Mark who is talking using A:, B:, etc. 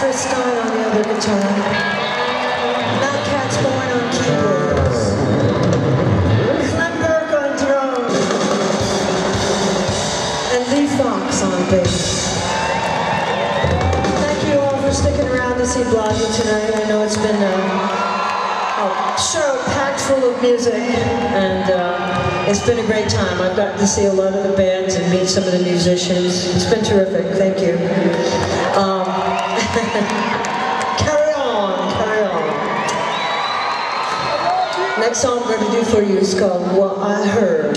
A: Chris Stein on the other guitar. Matt Katz-Bohen on keyboards. Clem Burke on drums. And Leigh Foxx on bass. Thank you all for sticking around to see Blondie tonight. I know it's been a, a show packed full of music, and uh, it's been a great time. I've gotten to see a lot of the bands and meet some of the musicians. It's been terrific. Thank you. Carry on, carry on. Next song I'm going to do for you is called What I Heard.